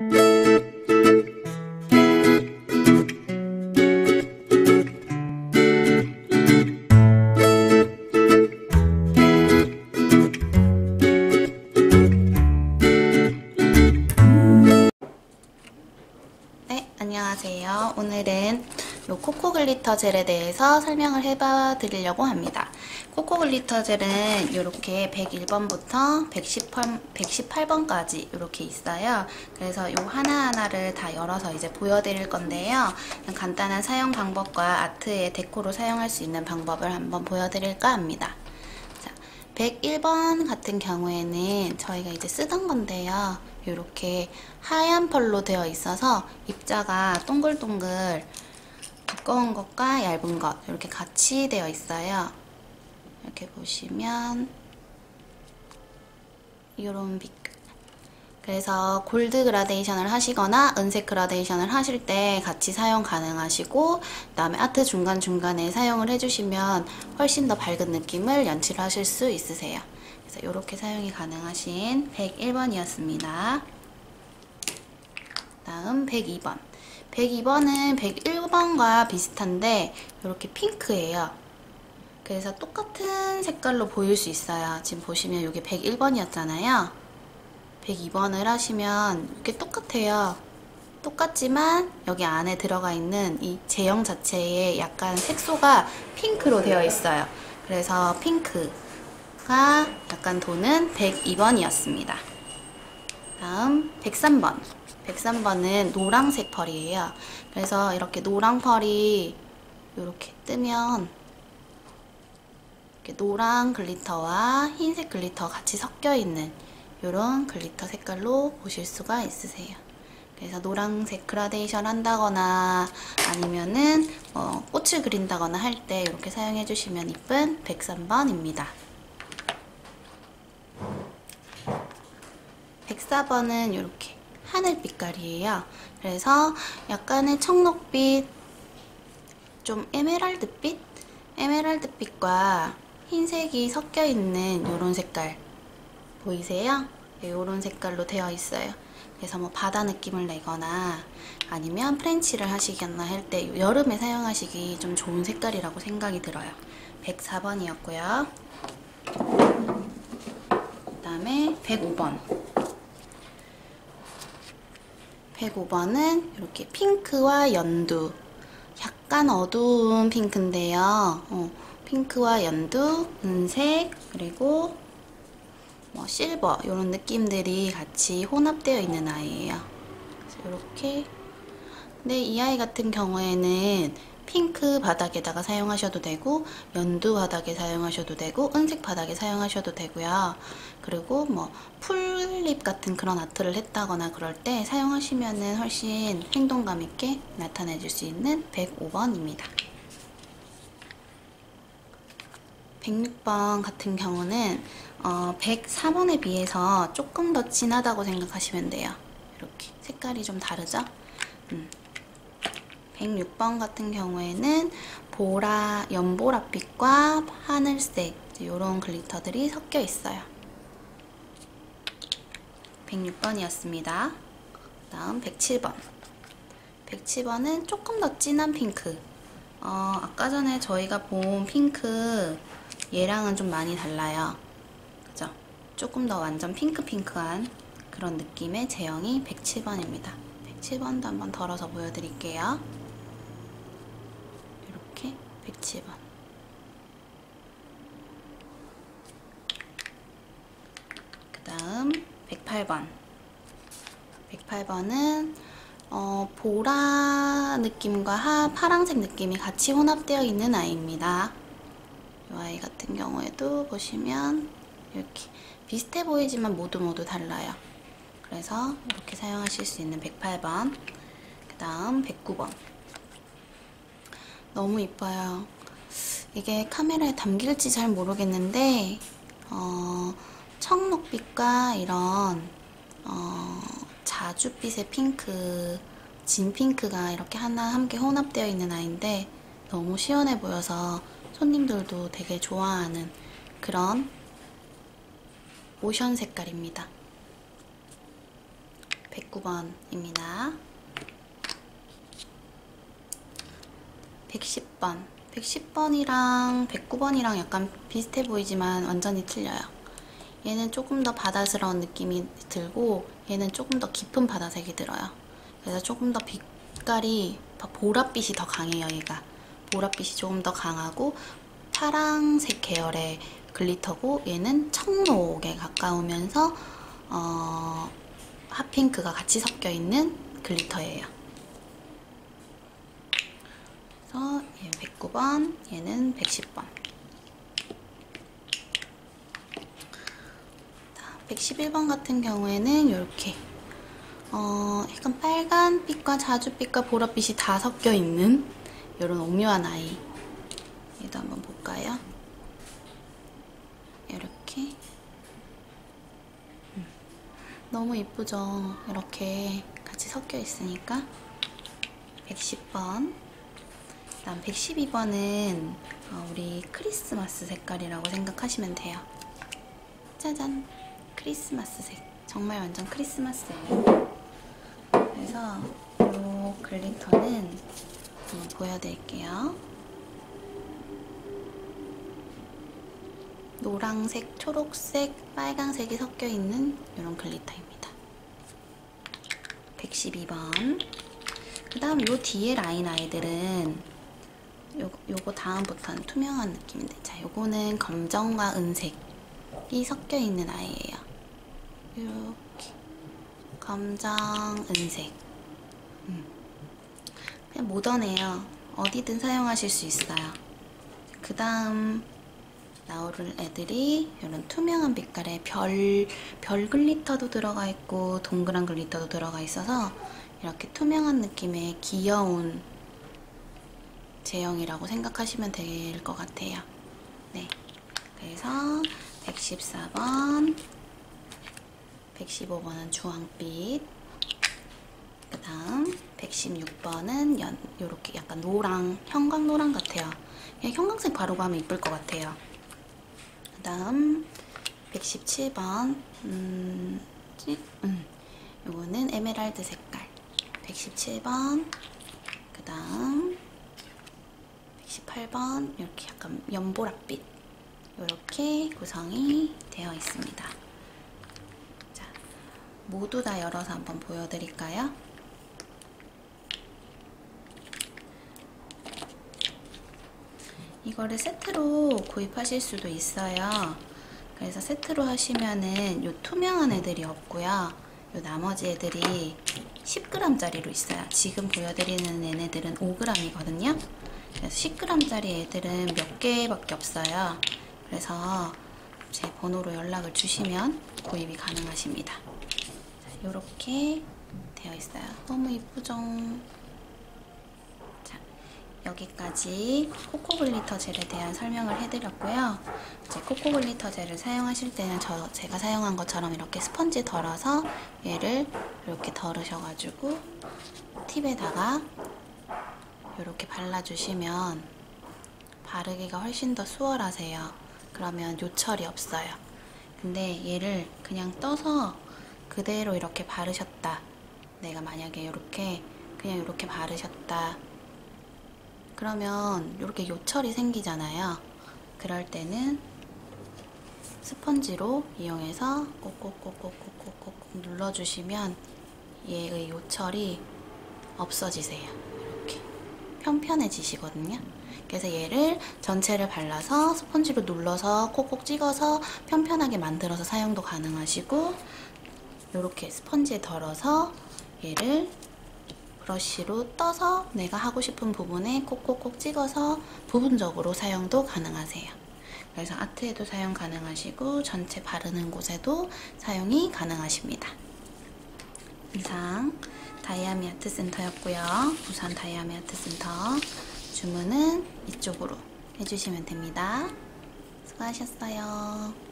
네, 오늘은 요 코코 글리터 젤에 대해서 설명을 해봐 드리려고 합니다. 코코 글리터 젤은 이렇게 101번부터 118, 118번까지 이렇게 있어요. 그래서 요 하나하나를 다 열어서 이제 보여드릴 건데요. 간단한 사용 방법과 아트의 데코로 사용할 수 있는 방법을 한번 보여드릴까 합니다. 자, 101번 같은 경우에는 저희가 이제 쓰던 건데요. 이렇게 하얀 펄로 되어 있어서 입자가 동글동글 두꺼운 것과 얇은 것 이렇게 같이 되어 있어요. 이렇게 보시면 이런 빛 그래서 골드 그라데이션을 하시거나 은색 그라데이션을 하실 때 같이 사용 가능하시고 그 다음에 아트 중간중간에 사용을 해주시면 훨씬 더 밝은 느낌을 연출하실 수 있으세요. 그래서 이렇게 사용이 가능하신 101번이었습니다. 다음 102번. 102번은 101번과 비슷한데 이렇게 핑크예요. 그래서 똑같은 색깔로 보일 수 있어요. 지금 보시면 이게 101번이었잖아요. 102번을 하시면 이렇게 똑같아요. 똑같지만 여기 안에 들어가 있는 이 제형 자체에 약간 색소가 핑크로 되어 있어요. 그래서 핑크 가 약간 도는 102번이었습니다. 다음 103번. 103번은 노랑색 펄이에요. 그래서 이렇게 노랑 펄이 이렇게 뜨면 이렇게 노랑 글리터와 흰색 글리터 같이 섞여 있는 이런 글리터 색깔로 보실 수가 있으세요. 그래서 노란색 그라데이션 한다거나 아니면은 어, 꽃을 그린다거나 할 때 이렇게 사용해 주시면 이쁜 103번입니다. 104번은 이렇게 하늘 빛깔이에요. 그래서 약간의 청록빛, 좀 에메랄드빛? 에메랄드빛과 흰색이 섞여 있는 이런 색깔 보이세요? 네, 이런 색깔로 되어 있어요. 그래서 뭐 바다 느낌을 내거나 아니면 프렌치를 하시거나 할 때 여름에 사용하시기 좀 좋은 색깔이라고 생각이 들어요. 104번이었고요. 그 다음에 105번. 105번은 이렇게 핑크와 연두 약간 어두운 핑크인데요. 어, 핑크와 연두, 은색, 그리고 뭐 실버 이런 느낌들이 같이 혼합되어 있는 아이예요. 이렇게 근데 이 아이 같은 경우에는 핑크 바닥에다가 사용하셔도 되고 연두 바닥에 사용하셔도 되고 은색 바닥에 사용하셔도 되고요. 그리고 뭐 풀립 같은 그런 아트를 했다거나 그럴 때 사용하시면 훨씬 행동감 있게 나타내 줄 수 있는 105번입니다. 106번 같은 경우는 어, 104번에 비해서 조금 더 진하다고 생각하시면 돼요. 이렇게 색깔이 좀 다르죠? 음. 106번 같은 경우에는 보라, 연보라빛과 하늘색 이런 글리터들이 섞여 있어요. 106번이었습니다. 다음 107번. 107번은 조금 더 진한 핑크. 어, 아까 전에 저희가 본 핑크 얘랑은 좀 많이 달라요. 그죠? 조금 더 완전 핑크핑크한 그런 느낌의 제형이 107번입니다. 107번도 한번 덜어서 보여드릴게요. 이렇게 107번. 그 다음 108번. 108번은 어, 보라 느낌과 하, 파랑색 느낌이 같이 혼합되어 있는 아이입니다. 이 아이 같은 경우에도 보시면 이렇게 비슷해 보이지만 모두 모두 달라요. 그래서 이렇게 사용하실 수 있는 108번 그 다음 109번 너무 이뻐요. 이게 카메라에 담길지 잘 모르겠는데 어, 청록빛과 이런 어, 자주빛의 핑크, 진 핑크가 이렇게 하나 함께 혼합되어 있는 아이인데 너무 시원해 보여서 손님들도 되게 좋아하는 그런 오션 색깔입니다. 109번입니다. 110번. 110번이랑 109번이랑 약간 비슷해 보이지만 완전히 틀려요. 얘는 조금 더 바다스러운 느낌이 들고 얘는 조금 더 깊은 바다색이 들어요. 그래서 조금 더 빛깔이 보랏빛이 더 강해요, 얘가. 보랏빛이 조금 더 강하고 파랑색 계열의 글리터고 얘는 청록에 가까우면서 어, 핫핑크가 같이 섞여 있는 글리터예요. 그래서 얘 109번, 얘는 110번. 111번 같은 경우에는 이렇게 어, 약간 빨간빛과 자주빛과 보랏빛이 다 섞여 있는 이런 오묘한 아이. 얘도 한번 볼까요? 이렇게 음. 너무 이쁘죠? 이렇게 같이 섞여 있으니까 110번 다음 112번은 어, 우리 크리스마스 색깔이라고 생각하시면 돼요. 짜잔. 크리스마스색. 정말 완전 크리스마스예요 그래서 이 글리터는 한번 보여드릴게요. 노랑색, 초록색, 빨강색이 섞여 있는 이런 글리터입니다. 112번. 그 다음 요 뒤에 라인 아이들은 요, 요거 다음부터는 투명한 느낌인데 자 요거는 검정과 은색이 섞여 있는 아이예요. 이렇게 검정, 은색. 음. 그냥 모던해요. 어디든 사용하실 수 있어요. 그 다음 나오는 애들이 이런 투명한 빛깔의 별, 별 글리터도 들어가 있고 동그란 글리터도 들어가 있어서 이렇게 투명한 느낌의 귀여운 제형이라고 생각하시면 될 것 같아요. 네. 그래서 114번, 115번은 주황빛, 그 다음 116번은 연, 요렇게 약간 노랑, 형광 노랑 같아요. 형광색 바르고 하면 이쁠 것 같아요. 그 다음 117번 음, 음, 요거는 에메랄드 색깔 117번 그 다음 118번 이렇게 약간 연보랏빛 이렇게 구성이 되어 있습니다 자, 모두 다 열어서 한번 보여드릴까요? 이거를 세트로 구입하실 수도 있어요. 그래서 세트로 하시면은 요 투명한 애들이 없고요. 요 나머지 애들이 10g짜리로 있어요. 지금 보여드리는 얘네들은 5g이거든요. 그래서 10g짜리 애들은 몇 개밖에 없어요. 그래서 제 번호로 연락을 주시면 구입이 가능하십니다. 이렇게 되어 있어요. 너무 이쁘죠? 여기까지 코코 글리터 젤에 대한 설명을 해드렸고요. 이제 코코 글리터 젤을 사용하실 때는 저 제가 사용한 것처럼 이렇게 스펀지 덜어서 얘를 이렇게 덜으셔가지고 팁에다가 이렇게 발라주시면 바르기가 훨씬 더 수월하세요. 그러면 요철이 없어요. 근데 얘를 그냥 떠서 그대로 이렇게 바르셨다. 내가 만약에 이렇게 그냥 이렇게 바르셨다. 그러면 이렇게 요철이 생기잖아요. 그럴 때는 스펀지로 이용해서 꼭꼭꼭꼭꼭꼭꼭 눌러주시면 얘의 요철이 없어지세요. 편편해지시거든요. 그래서 얘를 전체를 발라서 스펀지로 눌러서 콕콕 찍어서 편편하게 만들어서 사용도 가능하시고 이렇게 스펀지에 덜어서 얘를 브러쉬로 떠서 내가 하고 싶은 부분에 콕콕콕 찍어서 부분적으로 사용도 가능하세요. 그래서 아트에도 사용 가능하시고 전체 바르는 곳에도 사용이 가능하십니다. 이상 다이아미 아트센터였고요. 부산 다이아미 아트센터 주문은 이쪽으로 해주시면 됩니다. 수고하셨어요.